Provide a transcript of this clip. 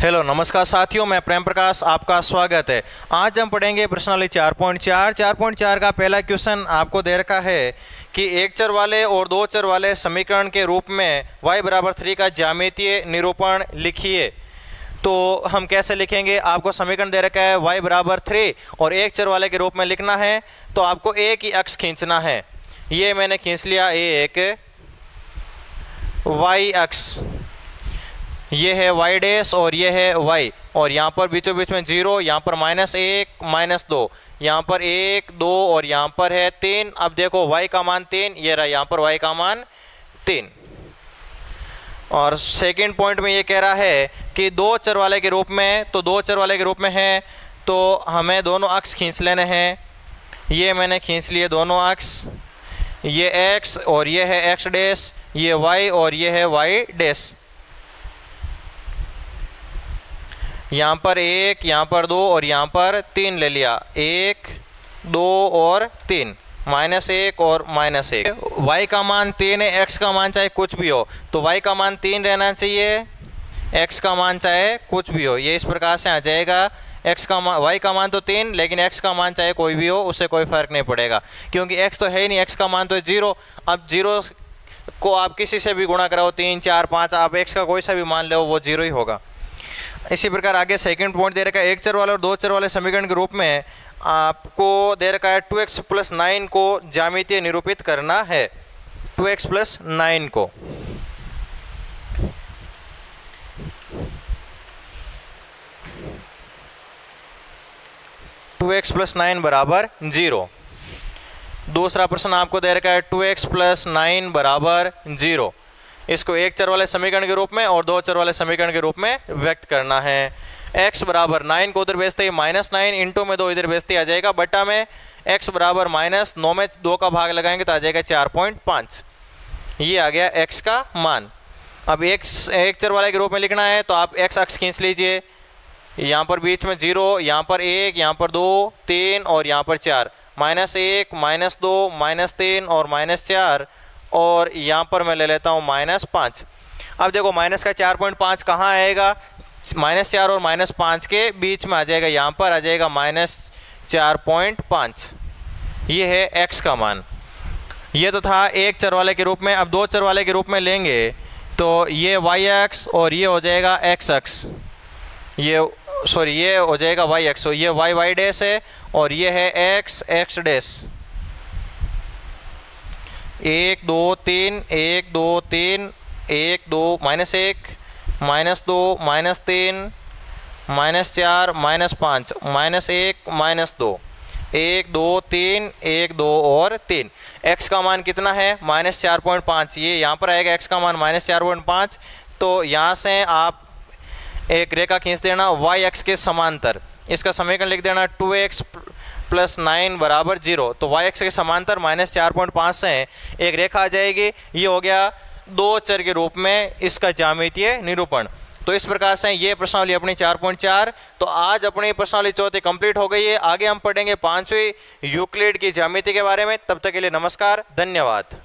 Hello नमस्कार साथियों, मैं प्रेम प्रकाश, आपका स्वागत है। आज हम पढ़ेंगे प्रश्नावली चार पॉइंट चार। चार पॉइंट चार का पहला क्वेश्चन आपको दे रखा है कि एक चर वाले और दो चर वाले समीकरण के रूप में y बराबर थ्री का ज्यामितीय निरूपण लिखिए। तो हम कैसे लिखेंगे? आपको समीकरण दे रखा है y बराबर थ्री और एक चर वाले के रूप में लिखना है तो आपको एक ही अक्ष खींचना है। ये मैंने खींच लिया ए एक वाई अक्ष। ये है वाई डैश और ये है वाई और यहाँ पर बीचों बीच में ज़ीरो यहाँ पर माइनस एक माइनस दो। यहाँ पर एक, दो, और यहाँ पर है तीन। अब देखो वाई का मान तीन, ये रहा यहाँ पर वाई का मान तीन। और सेकंड पॉइंट में ये कह रहा है कि दो चर वाले के रूप में तो दो चर वाले के रूप में है तो हमें दोनों अक्ष खींच लेने हैं। ये मैंने खींच लिए दोनों अक्ष। ये एक्स और ये है एक्स डैश ये वाई और ये है वाई डैश यहाँ पर एक, यहाँ पर दो और यहाँ पर तीन ले लिया। एक, दो और तीन। माइनस एक और माइनस एक। वाई का मान तीन है एक्स का मान चाहे कुछ भी हो। तो वाई का मान तीन रहना चाहिए एक्स का मान चाहे कुछ भी हो। ये इस प्रकार से आ जाएगा। एक्स का मान वाई का मान तो तीन, लेकिन एक्स का मान चाहे कोई भी हो, उससे कोई फ़र्क नहीं पड़ेगा। क्योंकि एक्स तो है ही नहीं एक्स का मान तो ज़ीरो। अब ज़ीरो को आप किसी से भी गुणा कराओ, तीन, चार, पाँच, आप एक्स का कोई सा भी मान लो, वो ज़ीरो ही होगा। इसी प्रकार आगे सेकंड पॉइंट दे रखा है, एक चर वाले और दो चर वाले समीकरण के रूप में आपको दे रखा है टू एक्स प्लस नाइन को जामितीय निरूपित करना है। टू एक्स प्लस नाइन को। टू एक्स प्लस नाइन बराबर ज़ीरो दूसरा प्रश्न आपको दे रखा है टू एक्स प्लस नाइन बराबर ज़ीरो इसको एक चर वाले समीकरण के रूप में और दो चर वाले समीकरण के रूप में व्यक्त करना है। X बराबर नाइन को उधर भेजते ही माइनस नाइन इंटू में दो इधर भेजते आ जाएगा। बट्टा में x बराबर माइनस नौ में दो का भाग लगाएँगे तो आ जाएगा चार पॉइंट पाँच। ये आ गया x का मान। अब एक एक चर वाले के रूप में लिखना है तो आप x अक्ष खींच लीजिए। यहाँ पर बीच में ज़ीरो यहाँ पर एक, यहाँ पर दो, तीन और यहाँ पर चार। माइनस एक माइनस दो माइनस तीन और माइनस चार। और यहाँ पर मैं ले लेता हूँ माइनस पाँच। अब देखो, माइनस का चार पॉइंट पाँच कहाँ आएगा? माइनस चार और माइनस पाँच के बीच में आ जाएगा, यहाँ पर आ जाएगा माइनस चार पॉइंट पाँच। ये है एक्स का मान। ये तो था एक चर वाले के रूप में। अब दो चर वाले के रूप में लेंगे तो ये वाई एक्स और ये हो जाएगा एक्स एक्स ये सॉरी ये हो जाएगा वाई एक्स ये वाई वाई डैश है और ये है एक्स एक्स डैश एक, दो, तीन, एक, दो, तीन, एक, दो, माइनस एक, माइनस दो, माइनस तीन, माइनस चार, माइनस पाँच, माइनस एक, माइनस दो। एक, दो, तीन, एक, दो और तीन। x का मान कितना है? माइनस चार पॉइंट पाँच। ये यहाँ पर आएगा x का मान माइनस चार पॉइंट पाँच। तो यहाँ से आप एक रेखा खींच देना, y x के समांतर। इसका समीकरण लिख देना, टू एक्स प्लस नाइन बराबर ज़ीरो तो वाई एक्स के समांतर माइनस चार पॉइंट पाँच से एक रेखा आ जाएगी। ये हो गया दो चर के रूप में इसका जामितीय निरूपण। तो इस प्रकार से ये प्रश्नावली अपनी चार पॉइंट चार तो आज अपनी प्रश्नावली चौथी कंप्लीट हो गई है। आगे हम पढ़ेंगे पांचवी यूक्लिड की जामिति के बारे में। तब तक के लिए नमस्कार, धन्यवाद।